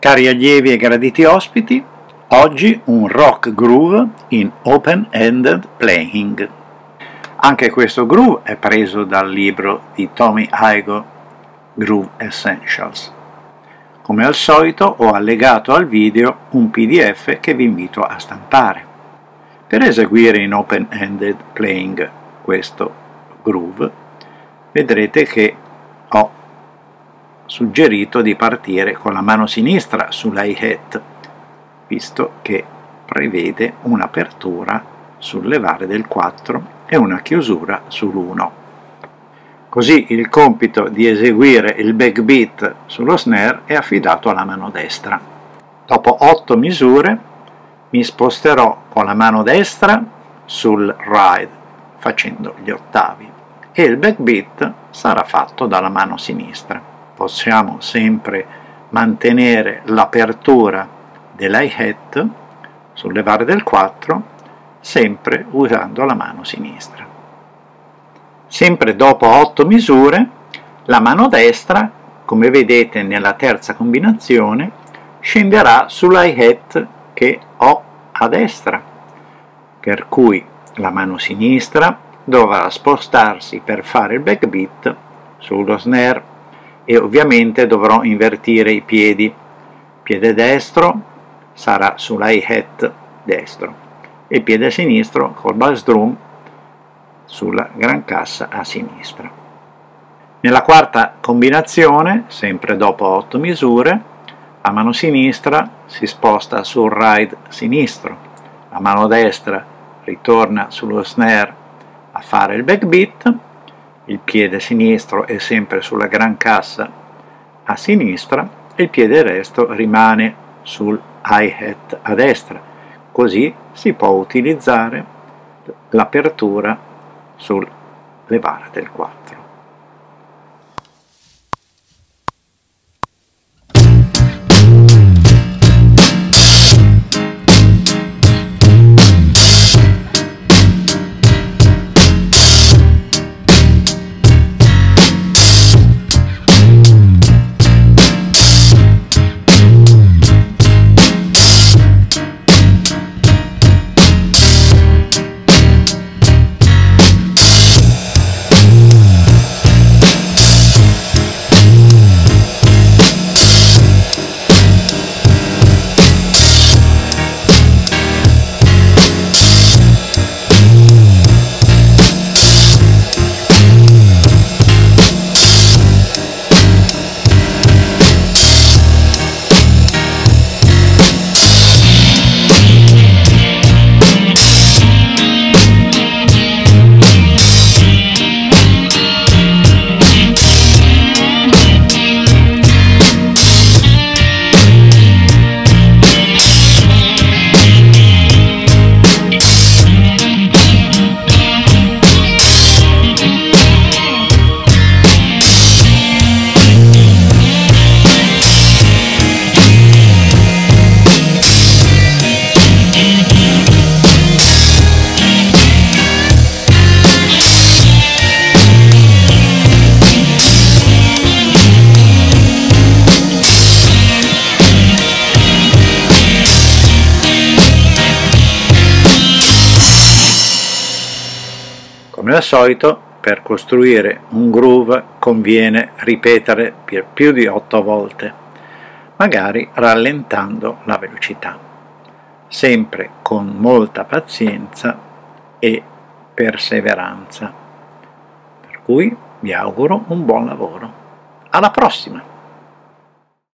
Cari allievi e graditi ospiti, oggi un rock groove in open-ended playing. Anche questo groove è preso dal libro di Tommy Igo, Groove Essentials. Come al solito ho allegato al video un pdf che vi invito a stampare. Per eseguire in open-ended playing questo groove vedrete che ho suggerito di partire con la mano sinistra sull'hi-hat, visto che prevede un'apertura sul levare del 4 e una chiusura sull'1. Così il compito di eseguire il backbeat sullo snare è affidato alla mano destra. Dopo 8 misure mi sposterò con la mano destra sul ride facendo gli ottavi e il backbeat sarà fatto dalla mano sinistra possiamo sempre mantenere l'apertura dell'hi-hat sul levare del 4 sempre usando la mano sinistra. Sempre dopo 8 misure la mano destra, come vedete nella terza combinazione, scenderà sull'hi-hat che ho a destra, per cui la mano sinistra dovrà spostarsi per fare il backbeat sullo snare e ovviamente dovrò invertire i piedi. Piede destro sarà sulla hi-hat destro e piede sinistro col bass drum sulla gran cassa a sinistra. Nella quarta combinazione, sempre dopo 8 misure, la mano sinistra si sposta sul ride sinistro, la mano destra ritorna sullo snare a fare il backbeat il piede sinistro è sempre sulla gran cassa a sinistra e il piede destro rimane sul hi-hat a destra. Così si può utilizzare l'apertura sul levare del 4. Come al solito, per costruire un groove conviene ripetere per più di 8 volte, magari rallentando la velocità, sempre con molta pazienza e perseveranza. Per cui vi auguro un buon lavoro. Alla prossima!